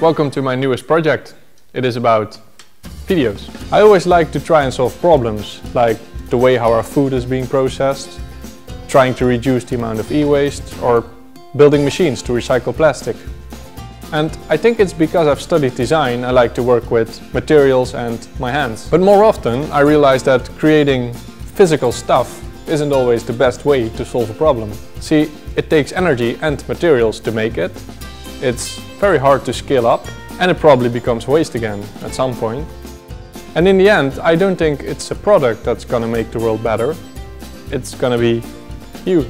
Welcome to my newest project. It is about videos. I always like to try and solve problems, like the way how our food is being processed, trying to reduce the amount of e-waste, or building machines to recycle plastic. And I think it's because I've studied design I like to work with materials and my hands. But more often I realize that creating physical stuff isn't always the best way to solve a problem. See, it takes energy and materials to make it. It's very hard to scale up and it probably becomes waste again at some point. And in the end, I don't think it's a product that's gonna make the world better. It's gonna be you.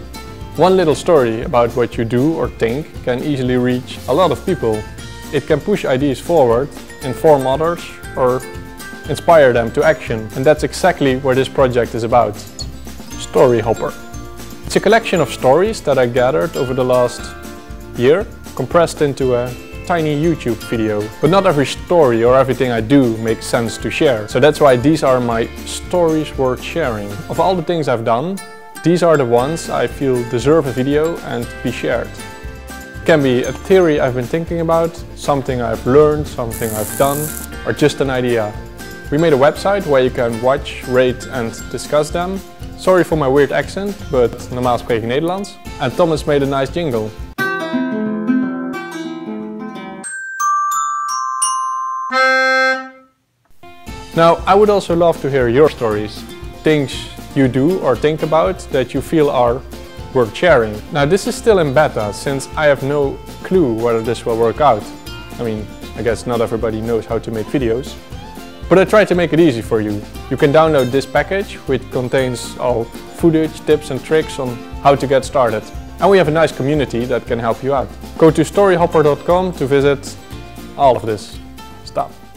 One little story about what you do or think can easily reach a lot of people. It can push ideas forward, inform others or inspire them to action. And that's exactly what this project is about. Story Hopper. It's a collection of stories that I gathered over the last year, compressed into a tiny YouTube video. But not every story or everything I do makes sense to share. So that's why these are my stories worth sharing. Of all the things I've done, these are the ones I feel deserve a video and be shared. It can be a theory I've been thinking about, something I've learned, something I've done, or just an idea. We made a website where you can watch, rate and discuss them. Sorry for my weird accent, but normaal spreek ik Nederlands. And Thomas made a nice jingle. Now, I would also love to hear your stories. Things you do or think about that you feel are worth sharing. Now, this is still in beta since I have no clue whether this will work out. I mean, I guess not everybody knows how to make videos. But I try to make it easy for you. You can download this package which contains all footage, tips and tricks on how to get started. And we have a nice community that can help you out. Go to storyhopper.com to visit all of this stuff.